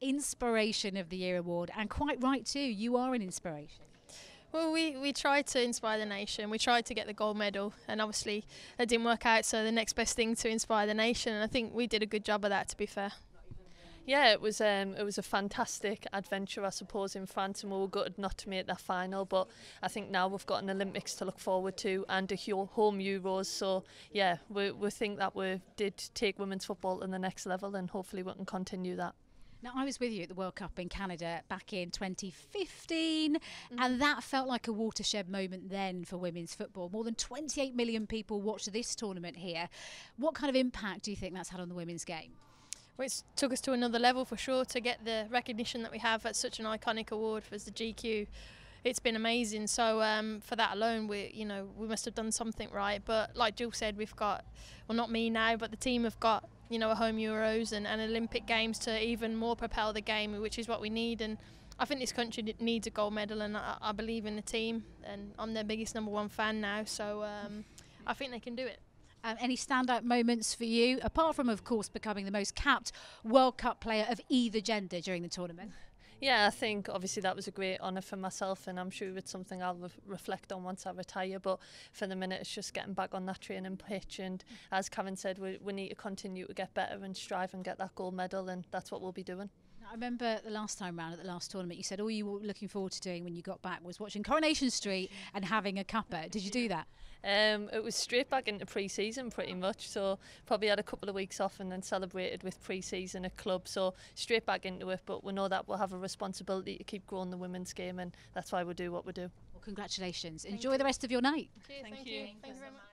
Inspiration of the Year award, and quite right too. You are an inspiration. Well, we, we tried to inspire the nation. We tried to get the gold medal, and obviously that didn't work out. So the next best thing to inspire the nation, and I think we did a good job of that. To be fair. Yeah, it was um, it was a fantastic adventure, I suppose, in France, and we were gutted not to make that final. But I think now we've got an Olympics to look forward to and a home Euros. So yeah, we we think that we did take women's football to the next level, and hopefully we can continue that. Now, I was with you at the World Cup in Canada back in 2015, mm-hmm. and that felt like a watershed moment then for women's football. More than 28 million people watched this tournament here. What kind of impact do you think that's had on the women's game? Well, it took us to another level for sure to get the recognition that we have at such an iconic award as the GQ it's been amazing. So um, for that alone, we you know we must have done something right. But like Jill said, we've got well not me now, but the team have got you know a home Euros and, and Olympic Games to even more propel the game, which is what we need. And I think this country needs a gold medal, and I, I believe in the team. And I'm their biggest number one fan now, so um, I think they can do it. Um, any standout moments for you, apart from, of course, becoming the most capped World Cup player of either gender during the tournament? Yeah, I think obviously that was a great honour for myself, and I'm sure it's something I'll re- reflect on once I retire. But for the minute, it's just getting back on that training pitch. And as Karen said, we, we need to continue to get better and strive and get that gold medal, and that's what we'll be doing. I remember the last time round at the last tournament, you said all you were looking forward to doing when you got back was watching Coronation Street and having a cuppa. Did you do that? Um, it was straight back into pre-season pretty much. So probably had a couple of weeks off and then celebrated with pre-season at club. So straight back into it. But we know that we'll have a responsibility to keep growing the women's game, and that's why we do what we do. Well, congratulations. Thank Enjoy you. the rest of your night. Cheers, thank, thank you. you. Thank you very much.